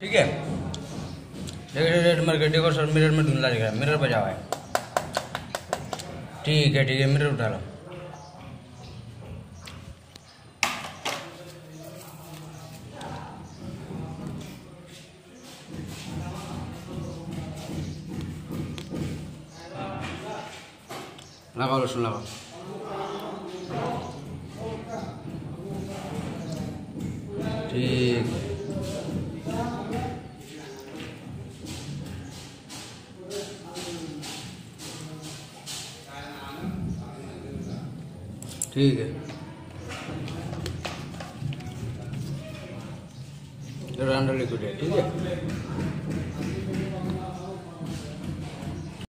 ठीक है? रेड मर देखो, सर, मिरर में धुंधला दिख रहा है। मिरर बजा हुआ है ठीक है ठीक है, मिरर उठा लो। लगाओ, लहसुन लगाओ। ठीक। ठीक है। लिक्विड है ठीक है?